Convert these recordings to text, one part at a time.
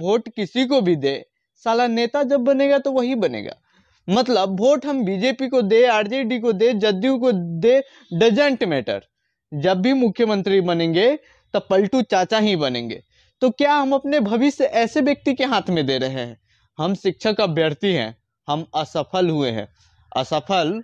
Vote किसी को भी दे, साला नेता जब बनेगा तो वही बनेगा। मतलब वोट हम बीजेपी को दे, आरजेडी को दे, जदयू को दे डजेंट मैटर जब भी मुख्यमंत्री बनेंगे, तब पलटू चाचा ही बनेंगे। तो क्या हम अपने भविष्य ऐसे व्यक्ति के हाथ में दे रहे हैं? हम शिक्षक अभ्यर्थी हैं, हम असफल हुए हैं। असफल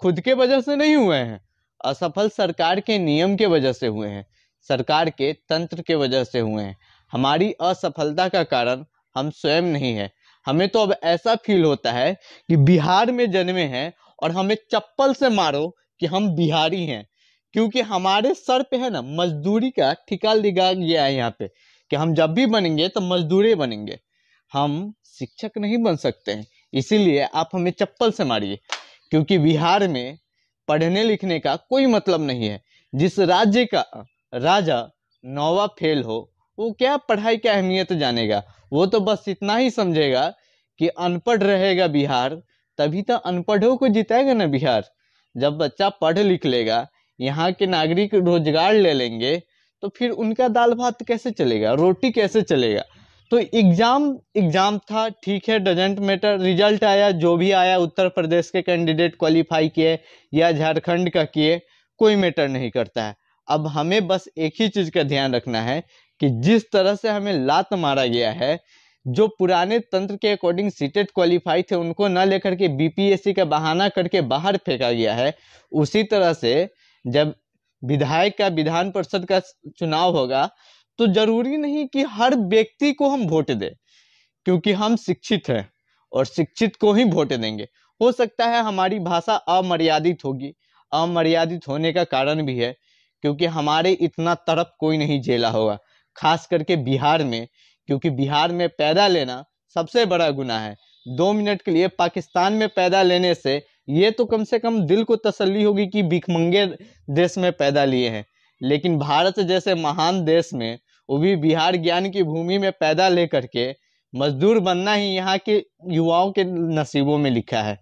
खुद के वजह से नहीं हुए हैं, असफल सरकार के नियम के वजह से हुए हैं, सरकार के तंत्र के वजह से हुए हैं। हमारी असफलता का कारण हम स्वयं नहीं है। हमें तो अब ऐसा फील होता है कि बिहार में जन्मे हैं और हमें चप्पल से मारो कि हम बिहारी हैं। क्योंकि हमारे सर पे है ना, मजदूरी का ठिका लिगा गया है यहाँ पे कि हम जब भी बनेंगे तो मजदूरे बनेंगे। हम शिक्षक नहीं बन सकते हैं, इसीलिए आप हमें चप्पल से मारिए। क्योंकि बिहार में पढ़ने लिखने का कोई मतलब नहीं है। जिस राज्य का राजा नौवा फेल हो वो क्या पढ़ाई की अहमियत जानेगा? वो तो बस इतना ही समझेगा कि अनपढ़ रहेगा बिहार, तभी तो अनपढ़ों को जिताएगा ना बिहार। जब बच्चा पढ़ लिख लेगा, यहाँ के नागरिक रोज़गार ले लेंगे तो फिर उनका दाल भात कैसे चलेगा? रोटी कैसे चलेगा? तो एग्ज़ाम एग्ज़ाम था, ठीक है, डजेंट मैटर, रिज़ल्ट आया, जो भी आया, उत्तर प्रदेश के कैंडिडेट क्वालिफाई किए या झारखंड का किए, कोई मैटर नहीं करता है। अब हमें बस एक ही चीज़ का ध्यान रखना है कि जिस तरह से हमें लात मारा गया है, जो पुराने तंत्र के अकॉर्डिंग सीटेट क्वालिफाई थे, उनको न लेकर के बीपीएससी का बहाना करके बाहर फेंका गया है, उसी तरह से जब विधायक का विधान परिषद का चुनाव होगा तो ज़रूरी नहीं कि हर व्यक्ति को हम वोट दें, क्योंकि हम शिक्षित हैं और शिक्षित को ही वोट देंगे। हो सकता है हमारी भाषा अमर्यादित होगी, अमर्यादित होने का कारण भी है, क्योंकि हमारे इतना तरफ़ कोई नहीं झेला होगा। खास करके बिहार में, क्योंकि बिहार में पैदा लेना सबसे बड़ा गुना है। दो मिनट के लिए पाकिस्तान में पैदा लेने से ये तो कम से कम दिल को तसल्ली होगी कि भिखमंगे देश में पैदा लिए हैं। लेकिन भारत जैसे महान देश में, वो भी बिहार ज्ञान की भूमि में पैदा ले करके मजदूर बनना ही यहाँ के युवाओं के नसीबों में लिखा है।